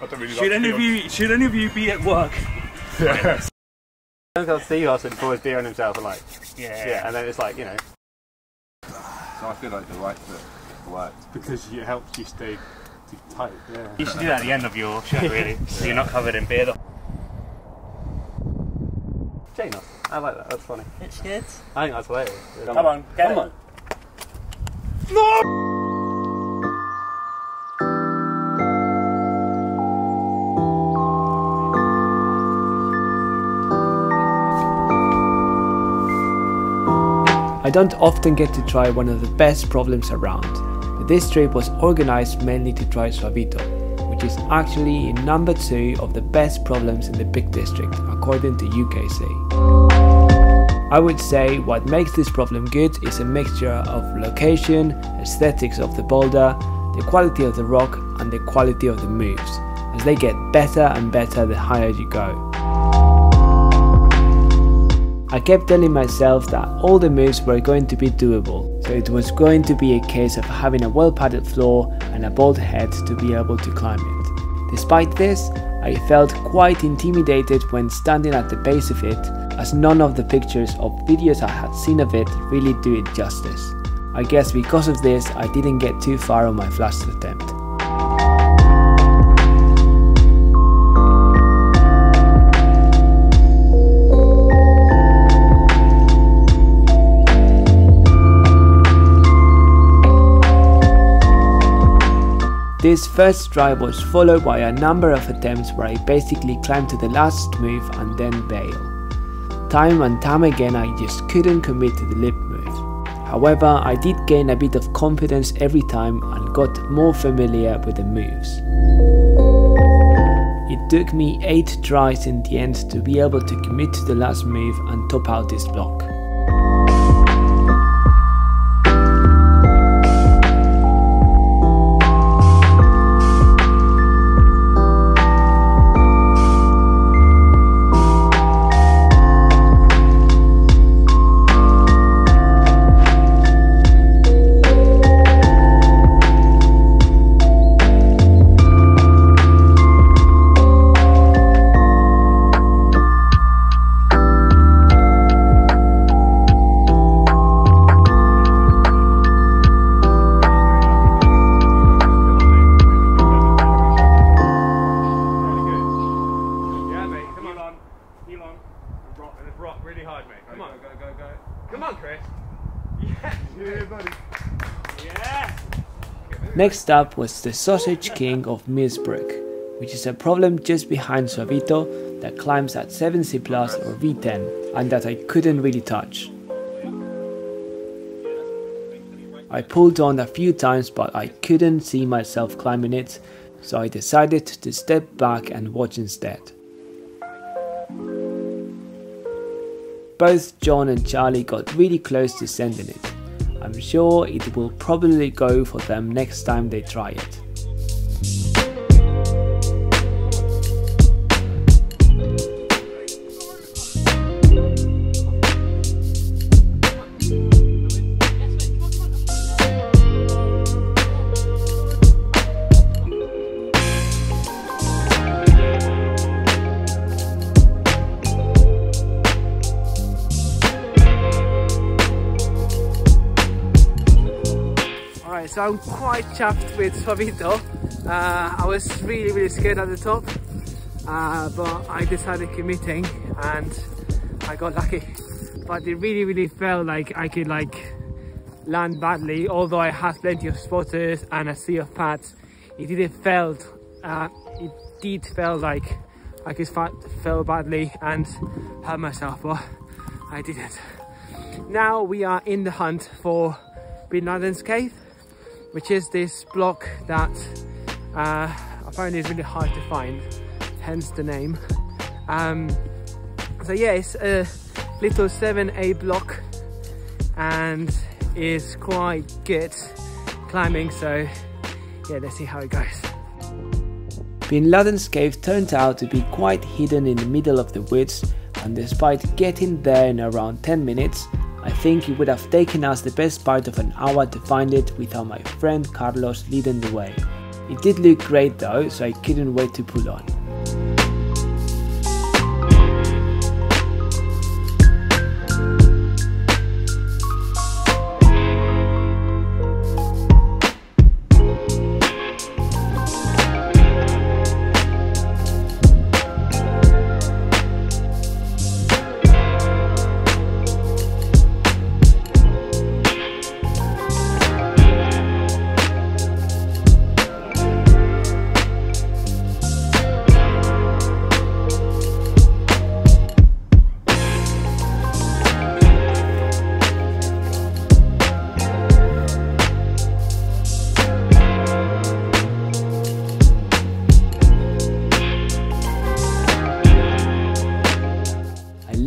I don't really Should like any of you should any of you be at work? Yeah. Sometimes Steve Austin pours beer on himself and like, Yeah. yeah, and then it's like, you know, So I feel like the right foot worked. because it helps you stay tight. yeah. You should do that at the end of your shirt, really, so you're not covered in beer. Jane Austen. I like that, that's funny. It's good. I think that's hilarious. Come on, get Come it. on. I don't often get to try one of the best problems around, but this trip was organized mainly to try Suavito, which is actually number 2 of the best problems in the Peak District, according to UKC. I would say what makes this problem good is a mixture of location, aesthetics of the boulder, the quality of the rock, and the quality of the moves, as they get better and better the higher you go. I kept telling myself that all the moves were going to be doable, so it was going to be a case of having a well padded floor and a bold head to be able to climb it. Despite this, I felt quite intimidated when standing at the base of it, as none of the pictures or videos I had seen of it really do it justice. I guess because of this, I didn't get too far on my flash attempt. This first try was followed by a number of attempts where I basically climbed to the last move and then bail. Time and time again I just couldn't commit to the lip move. However, I did gain a bit of confidence every time and got more familiar with the moves. It took me 8 tries in the end to be able to commit to the last move and top out this block. Next up was the Sausage King of Meersbrook, which is a problem just behind Suavito that climbs at 7C plus or V10 and that I couldn't really touch. I pulled on a few times but I couldn't see myself climbing it, so I decided to step back and watch instead. Both John and Charlie got really close to sending it. I'm sure it will probably go for them next time they try it. So I'm quite chuffed with Suavito. Uh, I was really, really scared at the top, uh, but I decided committing and I got lucky. But it really, really felt like I could like land badly, although I had plenty of spotters and a sea of pads. It didn't felt, uh, it did feel like I could fa- fell badly and hurt myself, but I didn't. Now we are in the hunt for Bin Laden's cave which is this block that uh, apparently is really hard to find, hence the name. Um, so yeah, it's a little 7A block and is quite good climbing, so yeah, let's see how it goes. Bin Laden's cave turned out to be quite hidden in the middle of the woods and despite getting there in around 10 minutes, I think it would have taken us the best part of an hour to find it without my friend Carlos leading the way. It did look great though, so I couldn't wait to pull on.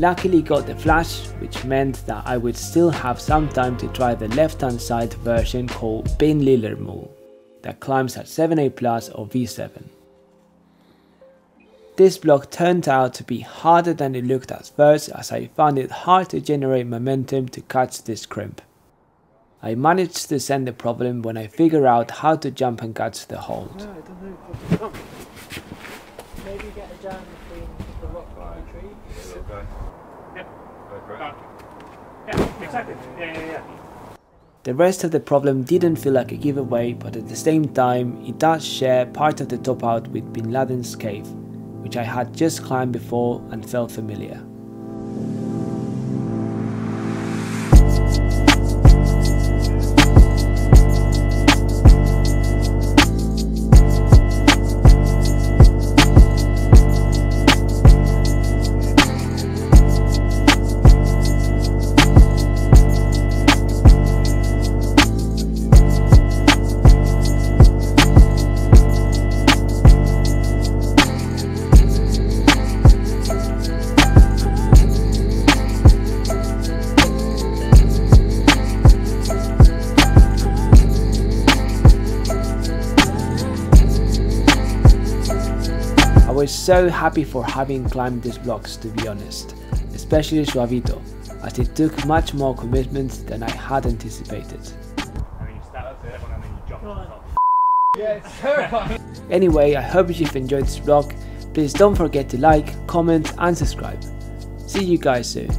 Luckily got the flash, which meant that I would still have some time to try the left hand side version called Bin Lillermule that climbs at 7A plus or V7. This block turned out to be harder than it looked at first as I found it hard to generate momentum to catch this crimp. I managed to send the problem when I figured out how to jump and catch the hold. I don't know how to jump. Maybe get a jam between the rock and the tree. Yep. Yeah, exactly. Yeah, yeah, yeah. The rest of the problem didn't feel like a giveaway, but at the same time, it does share part of the top out with Bin Laden's cave, which I had just climbed before and felt familiar. Was so happy for having climbed these blocks to be honest, especially Suavito, as it took much more commitment than I had anticipated. And then you start to everyone and then you jump on top. Anyway, I hope you've enjoyed this vlog. Please don't forget to like, comment and subscribe. See you guys soon.